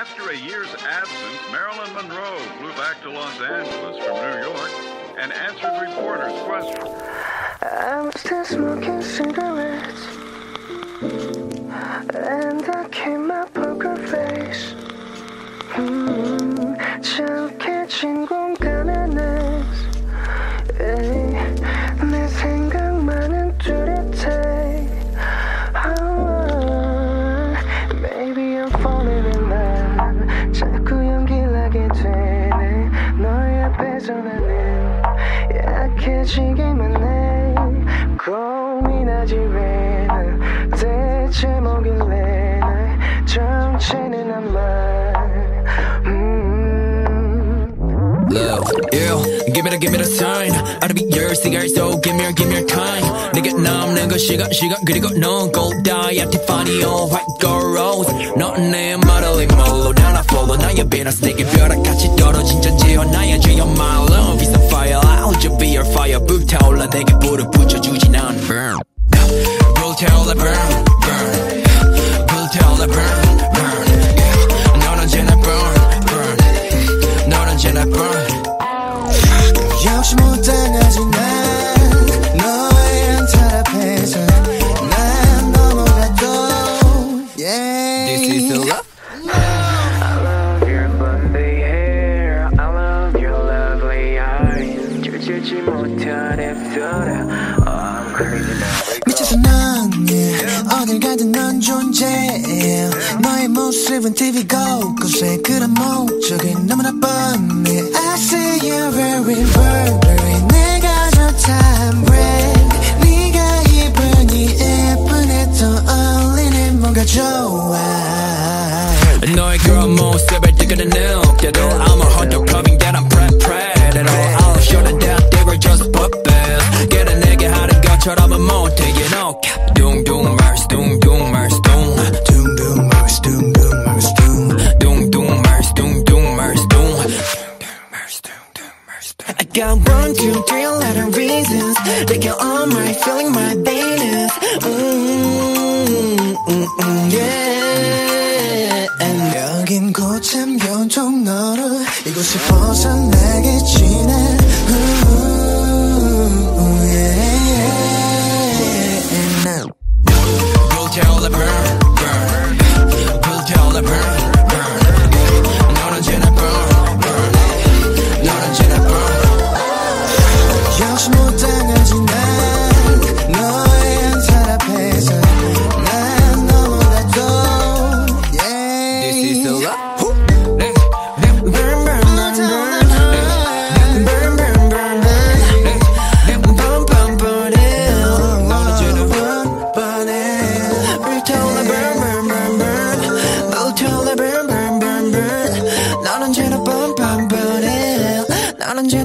After a year's absence, Marilyn Monroe flew back to Los Angeles from New York and answered reporters' questions. I'm still smoking cigarettes And I keep my poker face hmm, 음, 너의 앞에서 나는 약해지기만 해 고민하지 왜난 대체 뭐길래 날 정체는 안말 love yeah give me the give me the sign I'll be yours cigar so give me your give me your time 내게 남는 건 시간 시간 그리고 넌 gold die Tiffany all white gold rose 넌내 말을 이몰로 나나 follow 나의 비너스 내게 벼락같이 떨어진 전지와 불타올라 burn burn 불타올라 burn burn yeah. 넌 언제나 burn burn 넌 언제나 burn 역시 못 당하지 난 너의 한탈 앞에서 난 넘어가도 yeah This is the love I love your blondie hair I love your lovely eyes 줄지지 못한 입술에 Oh I'm crazy now 미쳐서 넌 yeah. 어딜 가든 넌 존재해 너의 모습은 TV 곳곳에 그런 목적이 너무나 뻔해 I see you very very 내가 좋다 I'm red 네가 입은 이 예쁜에 떠올리는 뭔가 좋아 너의 그런 모습을 뜨거는 느껴도 I'm a hunter proving three, a lot of reasons to get on my feeling my Venus. Mm, mm, mm, yeah. And 여긴 고참 연통 너로 이곳을 벗어나겠지 난 Ooh, yeah. 난 불타올라 burn, burn. 넌 언제